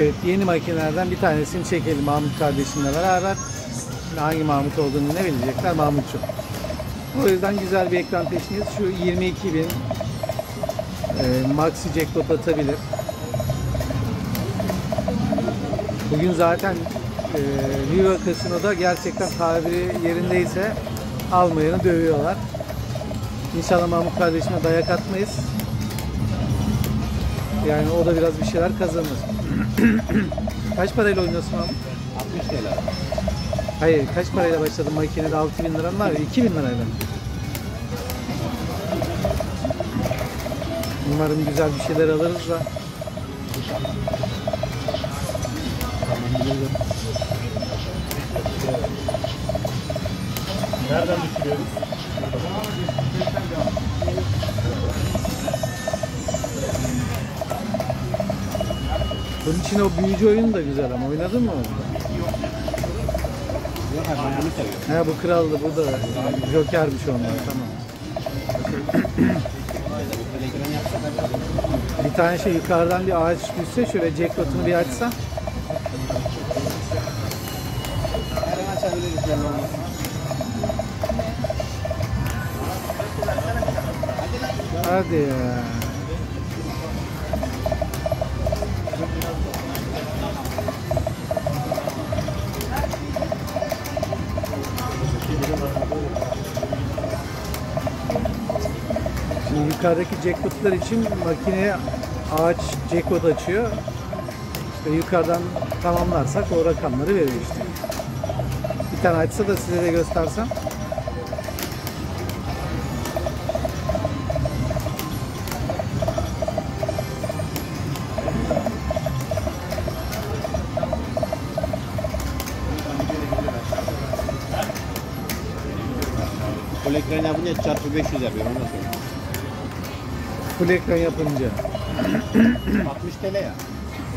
Evet yeni makinelerden bir tanesini çekelim Mahmut kardeşimle beraber. Şimdi hangi Mahmut olduğunu ne bilecekler Mahmutçum. O yüzden güzel bir ekran peşindeyiz. Şu 22 bin e, Maxi Jackpot atabilir. Bugün zaten e, Viva Casino'da gerçekten tabiri yerindeyse almayanı dövüyorlar. İnşallah Mahmut kardeşime dayak atmayız. Yani o da biraz bir şeyler kazanır. kaç parayla oynuyorsun Mahmut? 60 TL. Hayır kaç parayla başladın makinede 6000 liran var ya 2000 lirayla. Umarım güzel bir şeyler alırız da. Nereden düşürüyoruz? İçin o büyücü oyun da güzel ama oynadın mı onu? Yok. He bu kraldı bu da Joker'miş onlar tamam. Ekran yapsak Bir tane şey yukarıdan bir ağaç düşse şöyle jackpot'unu bir açsa. Hadi ya. Yukarıdaki jackpotlar için makineye ağaç jackpot açıyor. İşte yukarıdan tamamlarsak o rakamları veriyor işte. Bir tane açsa da size de göstersem. Ekran yapınca çarpı 500 yapıyor. Onu da. Full ekran yapınca. 60 TL ya.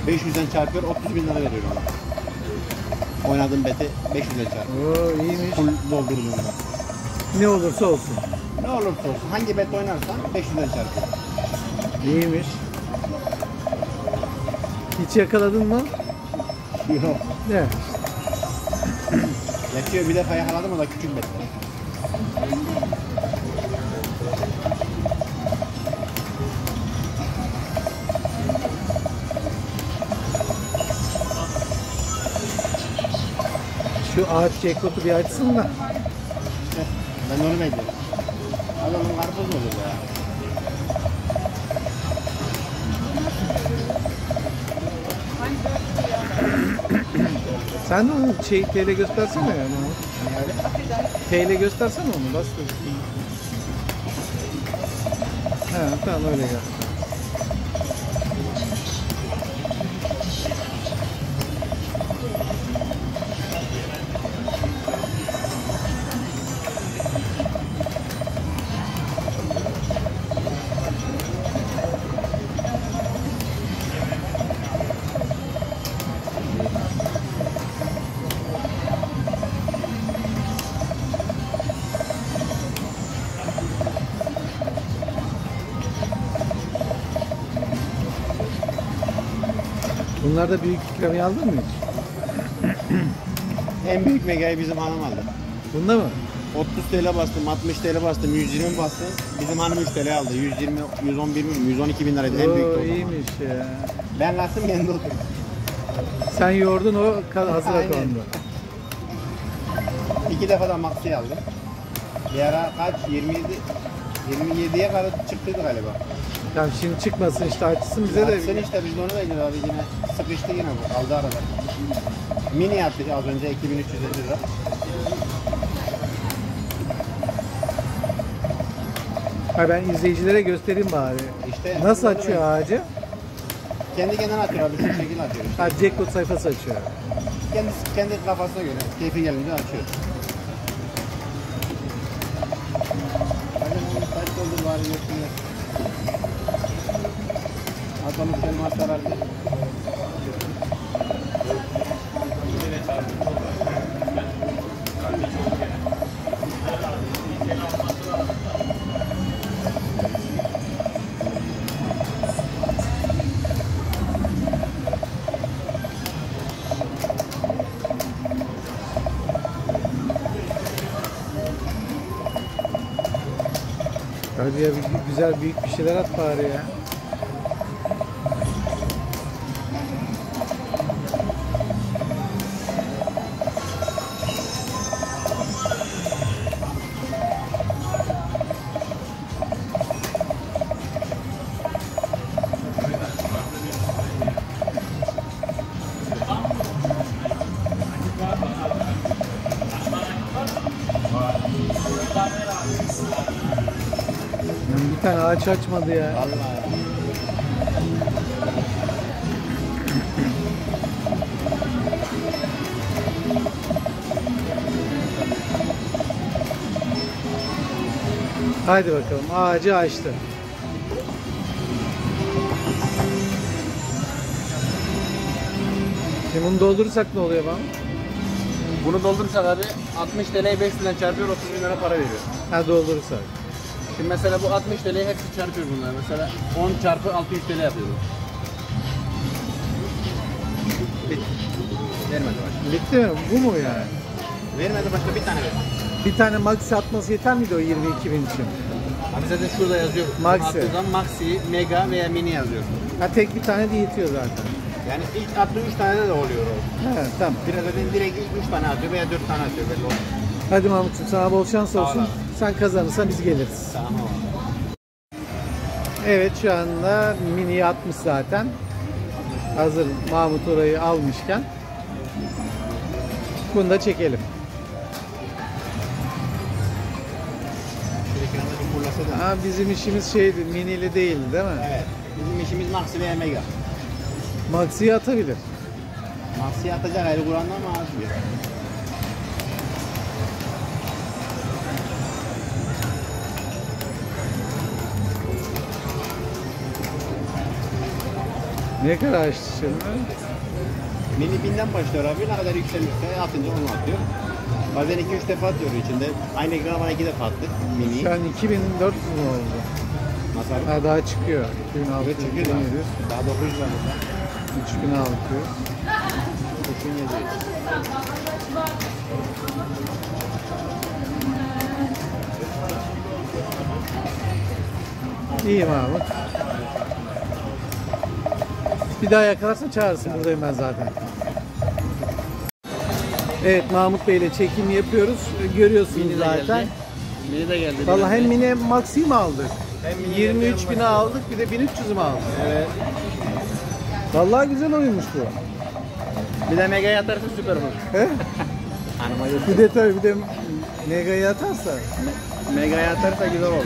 500'den çarpıyor 30 bin lira veriyor ona. Oynadığım beti 500'den çarpıyor. Oo iyiymiş. Full doldurduğunda. Ne olursa olsun. Ne olursa olsun hangi bet oynarsan 500'den çarpıyor. İyiymiş. Hiç yakaladın mı? Yok. Ne? Yatıyor bir defa yakaladım o da küçük bet. Şu ağaç jackpot'u bir açsın da. İşte ben onu bekliyorum. Adamın karpuz olur ya? Sen de onu şey TL göstersene yani. TL göstersene onu bas. He tamam öyle gel. Bunlar da büyük ikramiye aldın mı hiç? En büyük megayı bizim hanım aldı. Bunda mı? 30 TL bastım, 60 TL bastım, 120 bastım. Bizim hanım 3 TL aldı. 120, 111 mi, 112 bin liraydı. En büyük Oo, o zaman. iyiymiş ya. Ben kalktım yanında oturdum. Sen yoğurdun o ka- hazıra Aynen. kondu. İki defa da maxi aldım. Bir ara kaç? 27 27'ye kadar çıktıydı galiba. Tamam şimdi çıkmasın işte açsın bize de. Açsın işte biz de onu bekliyoruz abi yine. Sıkıştı yine bu. Kaldı arada. Mini yaptık az önce 2350 lira. Ha ben izleyicilere göstereyim bari. İşte Nasıl açıyor ağacı? Kendi kendine atıyor abi şu şekilde atıyor işte. Ha jackpot sayfası açıyor. Kendi, kendi kafasına göre keyfi gelince açıyor. Hadi oğlum kaç oldu bari götürüyor. Atalım elmaslar artık. Hadi ya güzel büyük bir şeyler at bari ya. Ağaç açmadı ya. Vallahi. Haydi bakalım ağacı açtı. Şimdi bunu doldurursak ne oluyor bana? Bunu doldurursak abi 60 TL'yi 5 liradan çarpıyor 30 bin lira para veriyor. Ha doldurursak. Şimdi mesela bu 60 TL'yi hepsi çarpıyor bunlar. Mesela 10 çarpı 600 TL yapıyor. Bitti. Vermedi başka. Bitti mi? Bu mu yani? Vermedi başka bir tane ver. Bir tane maxi atması yeter miydi o 22 bin için? Abi zaten şurada yazıyor. Maxi. Attığı zaman Maxi, Mega veya Mini yazıyor. Ha tek bir tane de yetiyor zaten. Yani ilk attığı 3 tane de oluyor o. He tamam. Biraz zaten direkt ilk 3 tane atıyor veya 4 tane atıyor belli olmaz. Hadi Mahmut'cum sana bol şans ol olsun. Sen kazanırsan biz geliriz. Tamam Evet şu anda mini atmış zaten. Hazır Mahmut orayı almışken. Bunu da çekelim. Ha, bizim işimiz şeydi, minili değildi değil mi? Evet. Bizim işimiz Maxi veya Mega. Maxi'yi atabilir. Maxi'ye atacak ayrı Kur'an'dan mı atmıyor? Ne kadar açtı şimdi? Mini binden başlıyor abi. Ne kadar yükselirse atınca onu atıyor. Bazen 2-3 defa atıyor içinde. Aynı ekranı bana 2 defa attı. Mini. Şu an 2400 mü oldu? Nasıl abi? Ha, daha çıkıyor. 2600, Evet çıkıyor da. 2700, Daha 900 var burada. 3600. Kurşun yazıyor. İyi Mahmut. Bir daha yakalarsan çağırırsın. Buradayım ben zaten. Evet Mahmut Bey ile çekim yapıyoruz. Görüyorsunuz zaten. Mini de geldi. Vallahi hem mini maxi mi aldık? Hem mini 23 hem bine aldık bir de 1300 mü aldık? Evet. Vallahi güzel oyunmuş bu. Bir de Mega yatarsa süper olur. He? Bir de tabii bir de Mega'yı atarsa. Mega yatarsa güzel olur.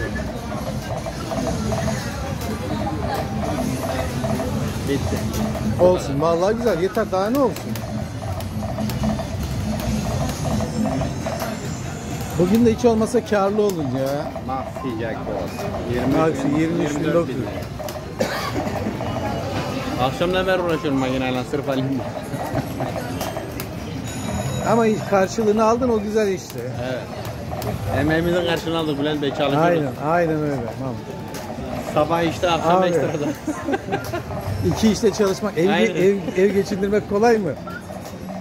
Bitti. Olsun vallahi güzel yeter daha ne olsun. Bugün de hiç olmasa karlı olun ya. Maxi Jackpot. Maxi, 23.900. Akşamdan beri uğraşıyorum makineyle sırf alayım. Ama karşılığını aldın o güzel işte. Evet. Emeğimizin karşılığını aldık Bülent Bey çalışıyoruz. Aynen aynen öyle. Mahmut. Sabah işte akşam Abi. ekstrada. İki işte çalışmak, ev, Aynen. ev, ev geçindirmek kolay mı?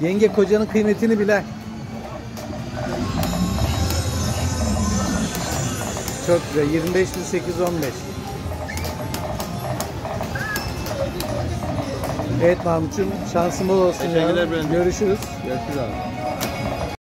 Yenge kocanın kıymetini bilen. Çok güzel. 25 bin 815. Evet Mahmut'cum şansın bol olsun. Teşekkürler ya. Görüşürüz. Görüşürüz abi.